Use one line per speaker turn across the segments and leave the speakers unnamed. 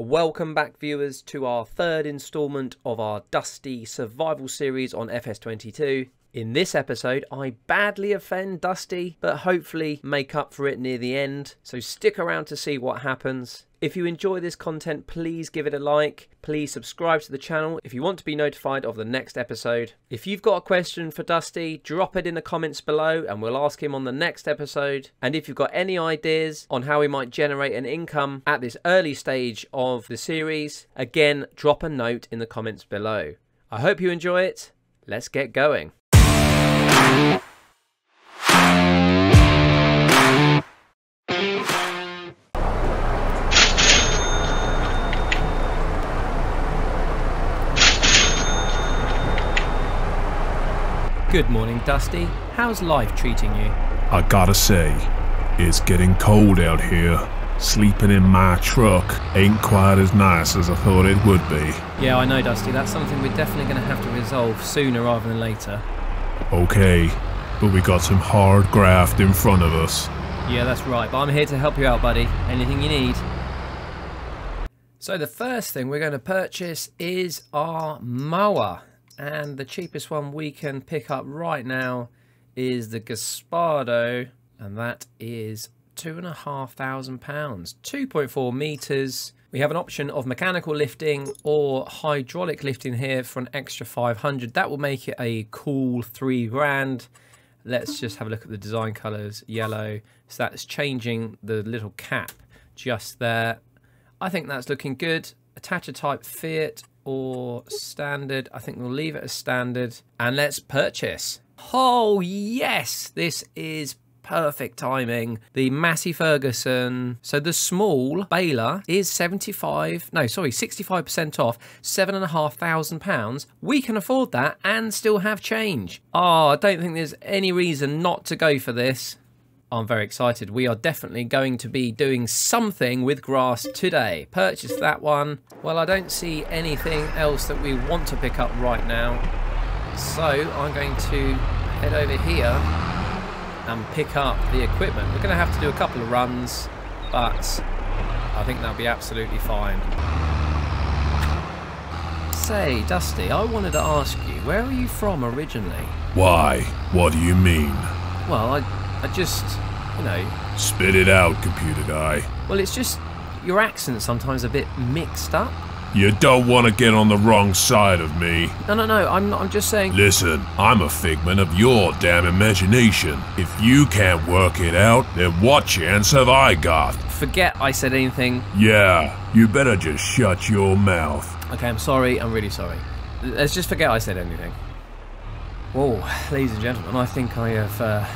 Welcome back viewers to our third instalment of our Dusty survival series on FS22. In this episode, I badly offend Dusty, but hopefully make up for it near the end, so stick around to see what happens. If you enjoy this content, please give it a like. Please subscribe to the channel if you want to be notified of the next episode. If you've got a question for Dusty, drop it in the comments below and we'll ask him on the next episode. And if you've got any ideas on how we might generate an income at this early stage of the series, again, drop a note in the comments below. I hope you enjoy it. Let's get going. Good morning, Dusty. How's life treating you?
I gotta say, it's getting cold out here. Sleeping in my truck ain't quite as nice as I thought it would be.
Yeah, I know, Dusty. That's something we're definitely going to have to resolve sooner rather than later.
Okay, but we got some hard graft in front of us.
Yeah, that's right. But I'm here to help you out, buddy. Anything you need. So the first thing we're going to purchase is our mower. And the cheapest one we can pick up right now is the Gaspardo. And that is two and a half thousand pounds. 2.4 meters. We have an option of mechanical lifting or hydraulic lifting here for an extra 500. That will make it a cool three grand. Let's just have a look at the design colors. Yellow. So that's changing the little cap just there. I think that's looking good. Attacher type Fiat or standard. I think we'll leave it as standard. And let's purchase. Oh, yes. This is perfect timing. The Massey Ferguson. So the small baler is 75, no, sorry, 65% off, seven and a half thousand pounds. We can afford that and still have change. Oh, I don't think there's any reason not to go for this. I'm very excited. We are definitely going to be doing something with grass today. Purchase that one. Well, I don't see anything else that we want to pick up right now. So I'm going to head over here and pick up the equipment. We're going to have to do a couple of runs, but I think that'll be absolutely fine. Say, Dusty, I wanted to ask you, where are you from originally?
Why? What do you mean?
Well, I, I just, you know...
Spit it out, computer guy.
Well, it's just your accent's sometimes a bit mixed up.
You don't want to get on the wrong side of me.
No, no, no, I'm not, I'm just saying...
Listen, I'm a figment of your damn imagination. If you can't work it out, then what chance have I got?
Forget I said anything.
Yeah, you better just shut your mouth.
Okay, I'm sorry, I'm really sorry. Let's just forget I said anything. Whoa, ladies and gentlemen, I think I have uh,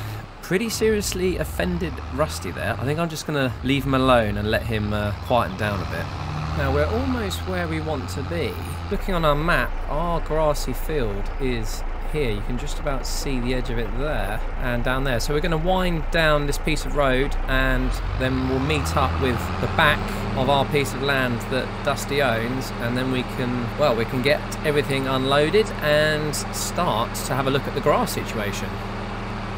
pretty seriously offended Dusty there. I think I'm just going to leave him alone and let him uh, quieten down a bit. Now we're almost where we want to be. Looking on our map, our grassy field is here. You can just about see the edge of it there and down there. So we're going to wind down this piece of road and then we'll meet up with the back of our piece of land that Dusty owns and then we can, well, we can get everything unloaded and start to have a look at the grass situation.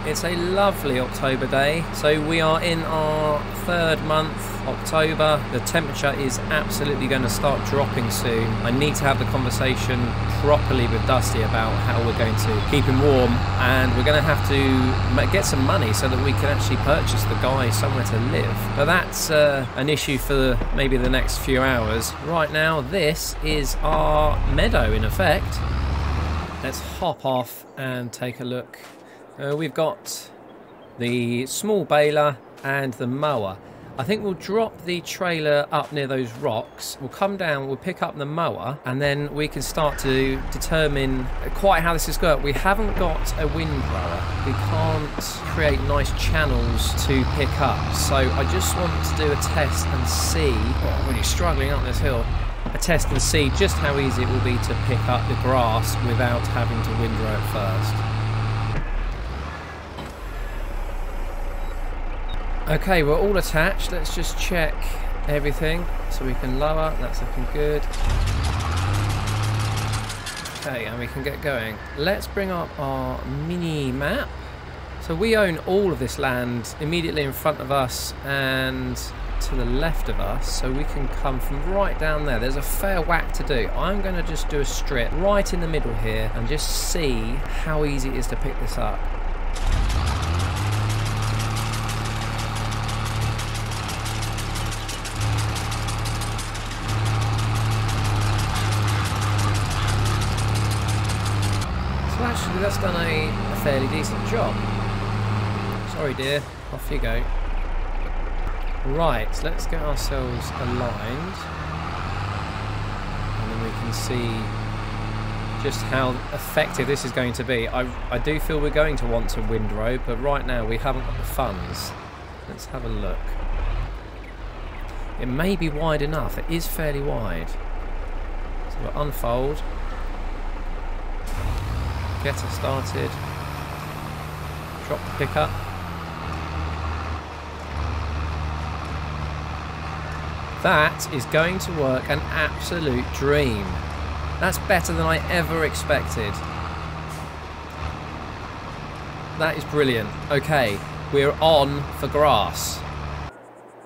It's a lovely October day. So we are in our third month, October. The temperature is absolutely going to start dropping soon. I need to have the conversation properly with Dusty about how we're going to keep him warm and we're going to have to get some money so that we can actually purchase the guy somewhere to live. But that's uh, an issue for maybe the next few hours. Right now, this is our meadow in effect. Let's hop off and take a look uh, we've got the small baler and the mower. I think we'll drop the trailer up near those rocks. We'll come down, we'll pick up the mower, and then we can start to determine quite how this is going. We haven't got a windrower. We can't create nice channels to pick up. So I just want to do a test and see. Oh, I'm really struggling up this hill. A test and see just how easy it will be to pick up the grass without having to windrow it first. Okay, we're all attached. Let's just check everything so we can lower. That's looking good. Okay, and we can get going. Let's bring up our mini map. So we own all of this land immediately in front of us and to the left of us so we can come from right down there. There's a fair whack to do. I'm going to just do a strip right in the middle here and just see how easy it is to pick this up. That's done a, a fairly decent job. Sorry dear, off you go. Right, let's get ourselves aligned. And then we can see just how effective this is going to be. I, I do feel we're going to want to windrow, but right now we haven't got the funds. Let's have a look. It may be wide enough. It is fairly wide. So we'll unfold. Get her started. Drop the pickup. That is going to work an absolute dream. That's better than I ever expected. That is brilliant. Okay, we're on for grass.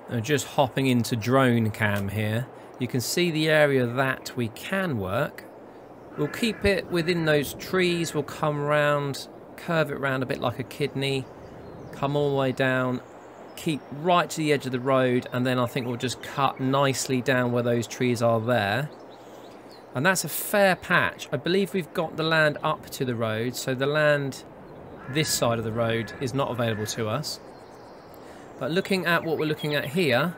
Now just hopping into drone cam here. You can see the area that we can work. We'll keep it within those trees. We'll come round, curve it round a bit like a kidney, come all the way down, keep right to the edge of the road, and then I think we'll just cut nicely down where those trees are there. And that's a fair patch. I believe we've got the land up to the road, so the land this side of the road is not available to us. But looking at what we're looking at here,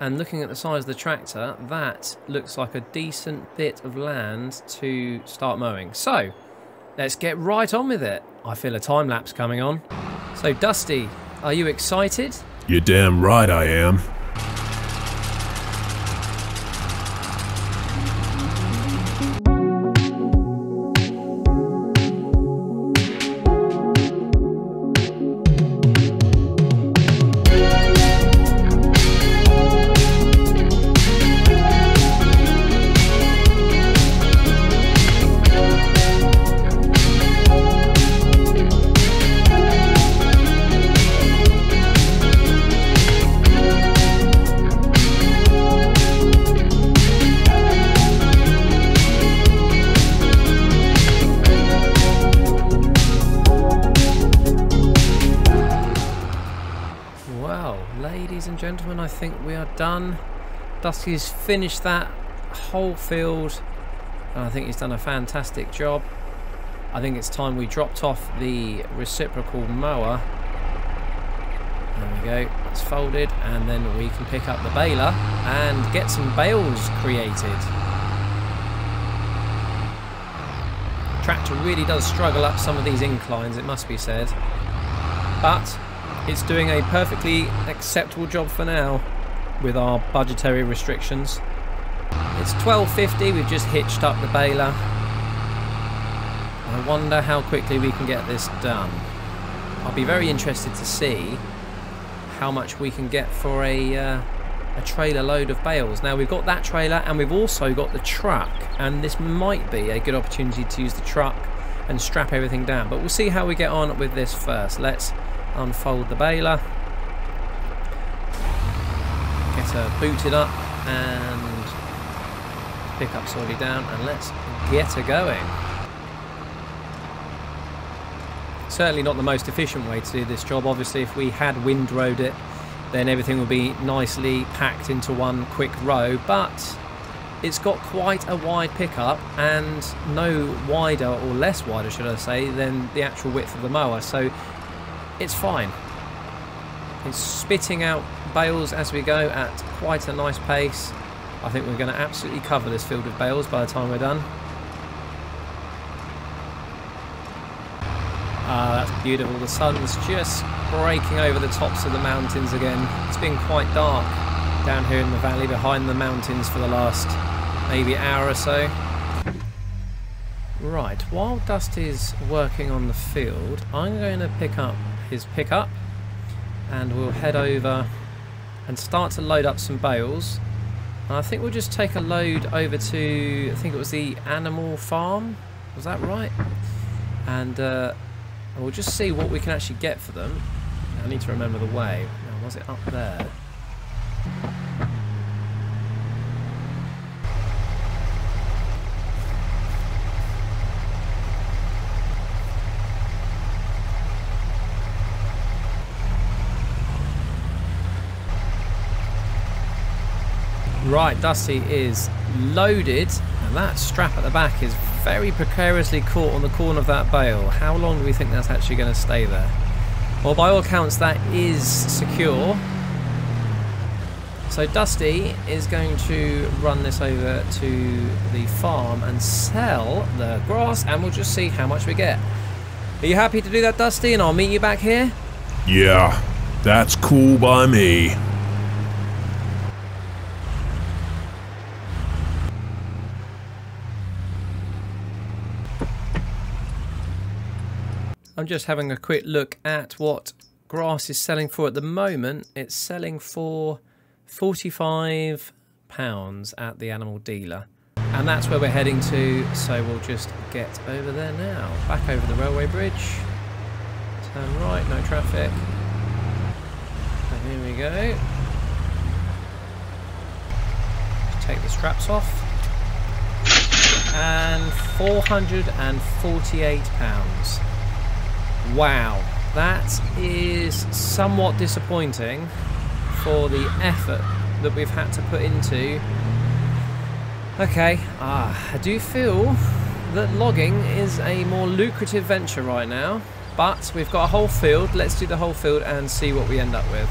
and looking at the size of the tractor, that looks like a decent bit of land to start mowing. So, let's get right on with it. I feel a time lapse coming on. So, Dusty, are you excited?
You're damn right I am.
Think we are done. Dusty's finished that whole field, and I think he's done a fantastic job. I think it's time we dropped off the reciprocal mower. There we go, it's folded, and then we can pick up the baler and get some bales created. tractor really does struggle up some of these inclines, it must be said. But it's doing a perfectly acceptable job for now with our budgetary restrictions. It's 12.50, we've just hitched up the baler. I wonder how quickly we can get this done. I'll be very interested to see how much we can get for a, uh, a trailer load of bales. Now we've got that trailer and we've also got the truck and this might be a good opportunity to use the truck and strap everything down. But we'll see how we get on with this first. Let's unfold the baler, get her booted up and pick up sorely down and let's get her going. Certainly not the most efficient way to do this job. Obviously if we had wind windrowed it then everything would be nicely packed into one quick row but it's got quite a wide pickup and no wider or less wider should I say than the actual width of the mower so it's fine. It's spitting out bales as we go at quite a nice pace. I think we're going to absolutely cover this field of bales by the time we're done. Ah, that's beautiful. The sun's just breaking over the tops of the mountains again. It's been quite dark down here in the valley behind the mountains for the last maybe hour or so. Right, while Dusty's working on the field, I'm going to pick up his pickup and we'll head over and start to load up some bales. And I think we'll just take a load over to, I think it was the animal farm, was that right? And uh, we'll just see what we can actually get for them. I need to remember the way. Now, was it up there? Right, Dusty is loaded, and that strap at the back is very precariously caught on the corner of that bale. How long do we think that's actually going to stay there? Well, by all accounts, that is secure. So Dusty is going to run this over to the farm and sell the grass, and we'll just see how much we get. Are you happy to do that, Dusty? And I'll meet you back here?
Yeah, that's cool by me.
I'm just having a quick look at what grass is selling for at the moment. It's selling for 45 pounds at the animal dealer. And that's where we're heading to, so we'll just get over there now. Back over the railway bridge. Turn right, no traffic. And here we go. Take the straps off. And 448 pounds. Wow, that is somewhat disappointing for the effort that we've had to put into. Okay, ah, I do feel that logging is a more lucrative venture right now, but we've got a whole field. Let's do the whole field and see what we end up with.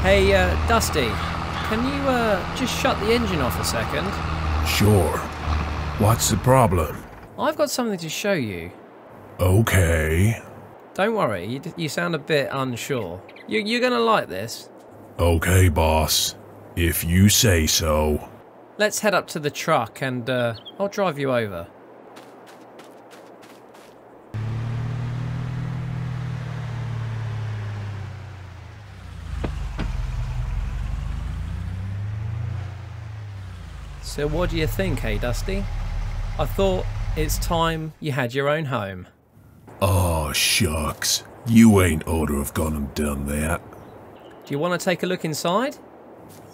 Hey, uh, Dusty, can you uh, just shut the engine off a second?
Sure. What's the problem?
I've got something to show you.
Okay.
Don't worry, you, you sound a bit unsure. You, you're gonna like this.
Okay, boss. If you say so.
Let's head up to the truck and uh, I'll drive you over. So what do you think, hey Dusty? I thought it's time you had your own home.
Oh, shucks. You ain't ought to have gone and done that.
Do you want to take a look inside?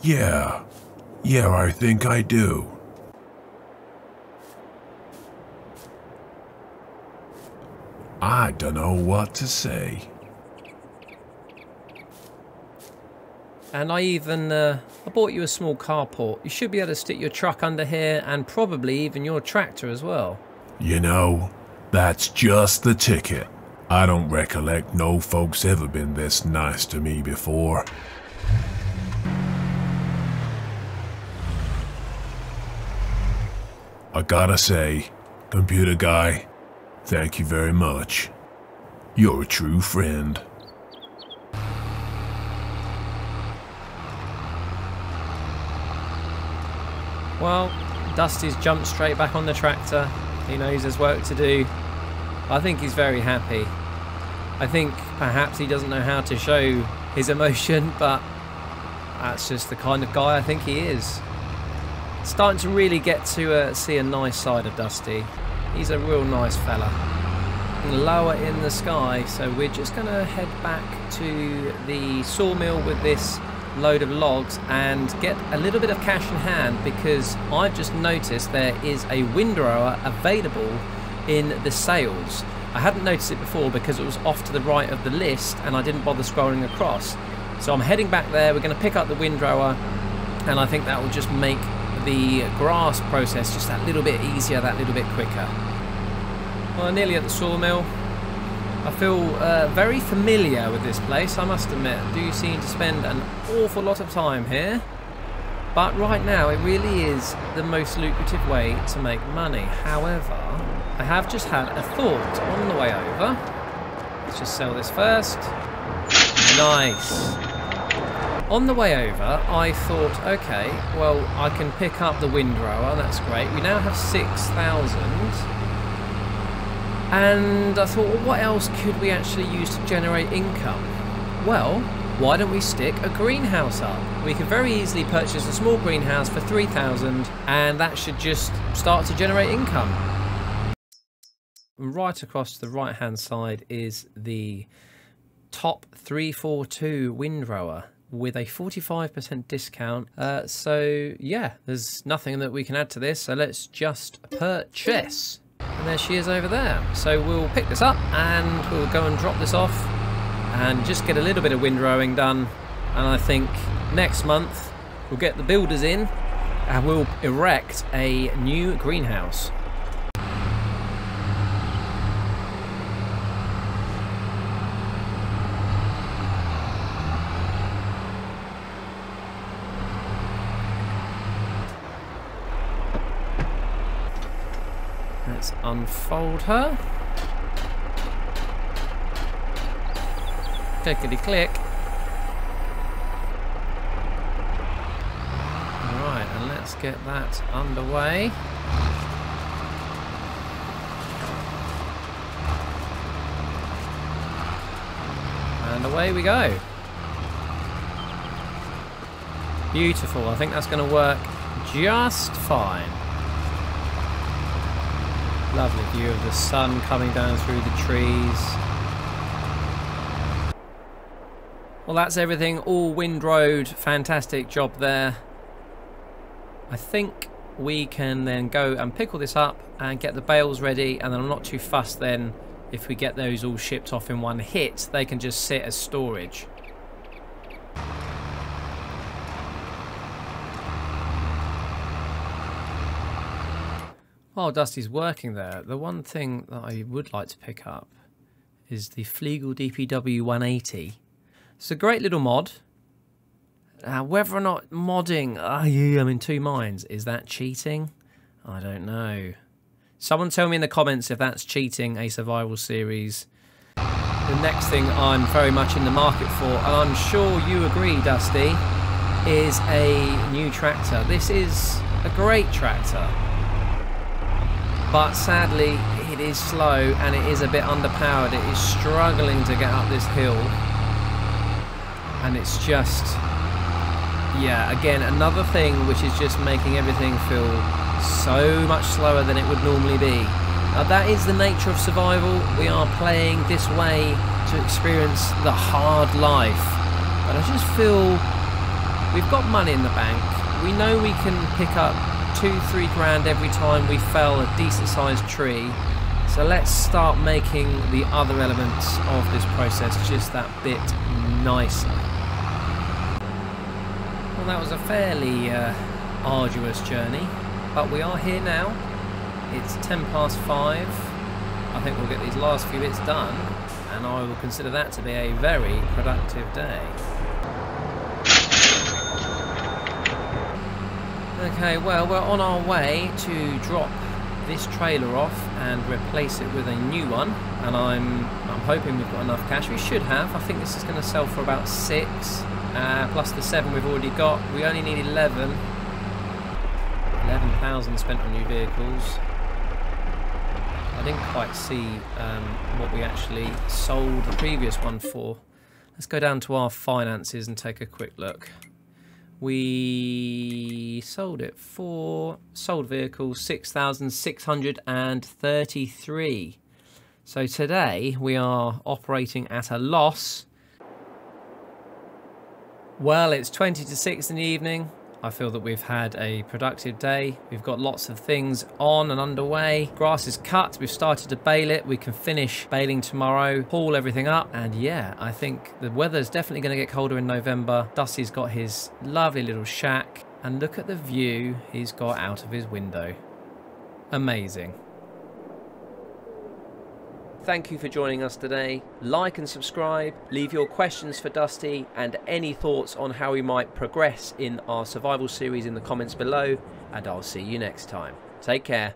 Yeah. Yeah, I think I do. I dunno what to say.
And I even uh, I bought you a small carport. You should be able to stick your truck under here and probably even your tractor as well.
You know, that's just the ticket. I don't recollect no folks ever been this nice to me before. I gotta say, computer guy, thank you very much. You're a true friend.
Well, Dusty's jumped straight back on the tractor. He knows there's work to do. I think he's very happy. I think perhaps he doesn't know how to show his emotion, but that's just the kind of guy I think he is. Starting to really get to uh, see a nice side of Dusty. He's a real nice fella. Lower in the sky, so we're just going to head back to the sawmill with this load of logs and get a little bit of cash in hand because I've just noticed there is a windrower available in the sales. I hadn't noticed it before because it was off to the right of the list and I didn't bother scrolling across. So I'm heading back there, we're going to pick up the windrower and I think that will just make the grass process just that little bit easier, that little bit quicker. Well, nearly at the sawmill. I feel uh, very familiar with this place, I must admit. I do seem to spend an awful lot of time here. But right now, it really is the most lucrative way to make money. However, I have just had a thought on the way over. Let's just sell this first. Nice. On the way over, I thought, okay, well, I can pick up the windrower, that's great. We now have 6,000. And I thought, well, what else could we actually use to generate income? Well, why don't we stick a greenhouse up? We could very easily purchase a small greenhouse for 3,000 and that should just start to generate income. Right across to the right hand side is the top 342 windrower with a 45% discount. Uh, so yeah, there's nothing that we can add to this. So let's just purchase. And there she is over there. So we'll pick this up and we'll go and drop this off and just get a little bit of windrowing done. And I think next month we'll get the builders in and we'll erect a new greenhouse. Let's unfold her. Clickety click. Alright, and let's get that underway. And away we go. Beautiful. I think that's going to work just fine. Lovely view of the sun coming down through the trees. Well, that's everything. All windrowed. Fantastic job there. I think we can then go and pick all this up and get the bales ready. And then I'm not too fussed then if we get those all shipped off in one hit. They can just sit as storage. While Dusty's working there, the one thing that I would like to pick up is the Fliegl DPW 180. It's a great little mod. Uh, whether or not modding, oh, yeah, I'm in two minds. Is that cheating? I don't know. Someone tell me in the comments if that's cheating a survival series. The next thing I'm very much in the market for, and I'm sure you agree, Dusty, is a new tractor. This is a great tractor but sadly it is slow and it is a bit underpowered. It is struggling to get up this hill and it's just, yeah, again, another thing which is just making everything feel so much slower than it would normally be. Now that is the nature of survival. We are playing this way to experience the hard life. But I just feel we've got money in the bank. We know we can pick up two, three grand every time we fell a decent sized tree. So let's start making the other elements of this process just that bit nicer. Well, that was a fairly uh, arduous journey, but we are here now. It's 10 past 5. I think we'll get these last few bits done, and I will consider that to be a very productive day. Okay, well, we're on our way to drop this trailer off and replace it with a new one. And I'm I'm hoping we've got enough cash. We should have. I think this is going to sell for about six, uh, plus the seven we've already got. We only need 11. 11,000 spent on new vehicles. I didn't quite see um, what we actually sold the previous one for. Let's go down to our finances and take a quick look. We sold it for sold vehicles 6,633. So today we are operating at a loss. Well, it's 20 to 6 in the evening. I feel that we've had a productive day. We've got lots of things on and underway. Grass is cut. We've started to bale it. We can finish baling tomorrow, haul everything up. And yeah, I think the weather's definitely going to get colder in November. Dusty's got his lovely little shack. And look at the view he's got out of his window. Amazing. Thank you for joining us today. Like and subscribe, leave your questions for Dusty and any thoughts on how we might progress in our survival series in the comments below, and I'll see you next time. Take care.